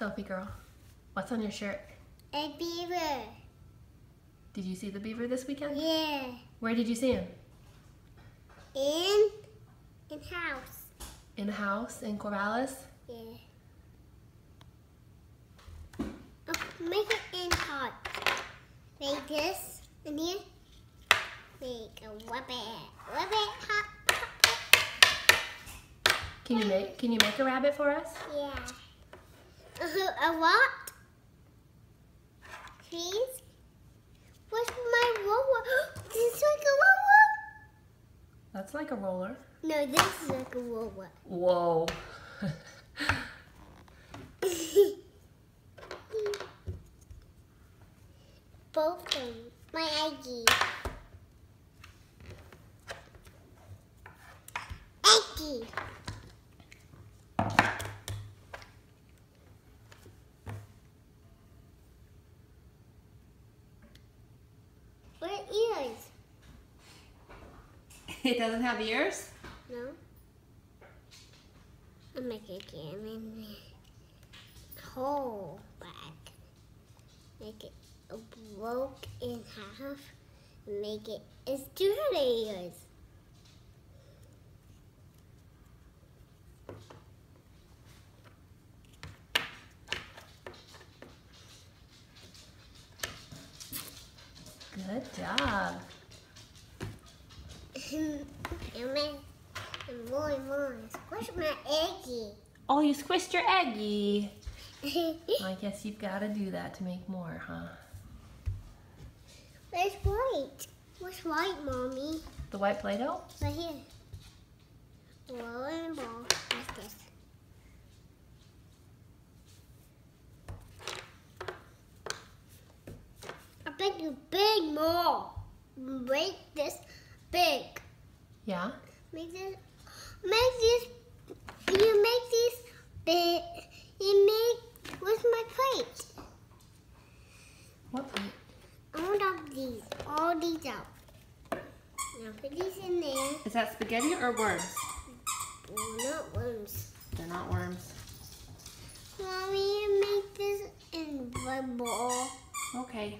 Sophie girl, what's on your shirt? A beaver. Did you see the beaver this weekend? Yeah. Where did you see him? In in house. In house in Corvallis? Yeah. Oh, make it in hot. Make this in here. Make a rabbit. Rabbit hot. Can you make can you make a rabbit for us? Yeah. Uh, a what? Please? What's my roller? This is like a roller? That's like a roller. No, this is like a roller. Whoa. Both of them. My Aggie. Aggie. What ears? it doesn't have ears? No. I'll make a game in the whole back. Make it broke in half. Make it it's two layers. Good job. and then more and more. Squish my eggy. Oh, you squished your eggy. I guess you've got to do that to make more, huh? Where's white? What's white, mommy? The white Play-Doh? Right here. Roll and ball. Like this. I bet you big more. Make this big. Yeah? Make this. Make this. You make this big. You make. Where's my plate? What plate? I want all these. All these out. Now put these in there. Is that spaghetti or worms? Oh, not worms. They're not worms. Mommy, you make this in one ball. Okay.